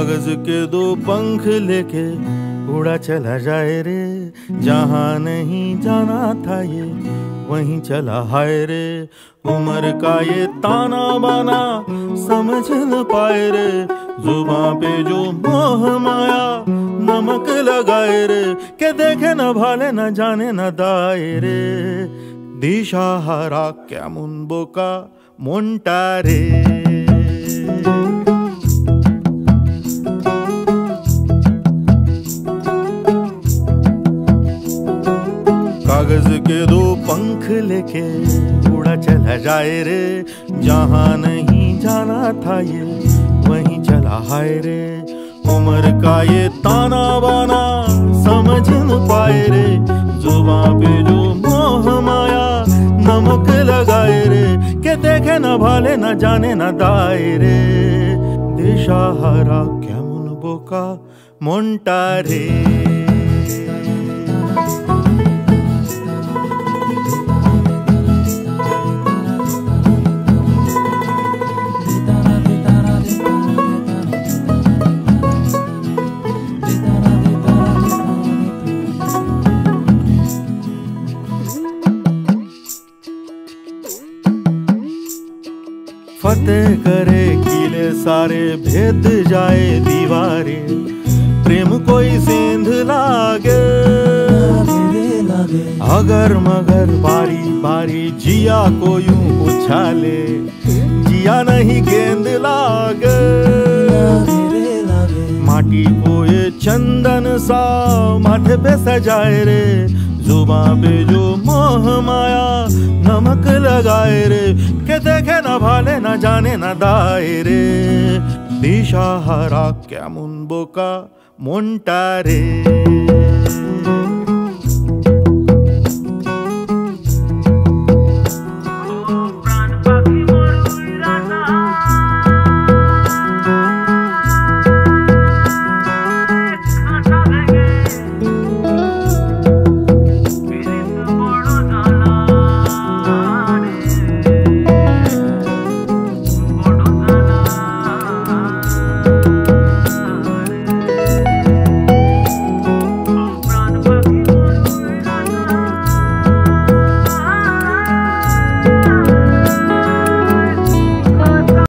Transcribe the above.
कागज़ के दो पंख लेके उड़ा चला जाए रे। जहाँ नहीं जाना था ये, वहीं चला हाय रे। उम्र का ये ताना बाना समझ न पाए रे। जुबा पे जो मोह माया नमक लगाए रे। के देखे न भाले, न जाने न दाए रे। दिशा हरा क्या मुन का मोन्टा रे। के दो पंख लेके उड़ा चला जाए रे। जहाँ नहीं जाना था ये, वहीं चला हाय रे। उम्र का ये ताना बाना समझ न पाए रे। जुबा पे जो मोह माया नमक लगाए रे। के देखे न भाले, न जाने न दाए रे। दिशा हरा क्या मुन बोका फतेह करे किले सारे भेद जाए दीवारे। प्रेम कोई सेंध लागे अगर मगर बारी बारी जिया को यूँ उछाले जिया नहीं गेंद लागे। माटी को ये चंदन सा माथे पे सजाए रे। जुबा पे जो मोह माया, नमक लगाए रे। के देखे ना भाले, ना जाने ना हरा क्या मुन बोका मोन्टा रे।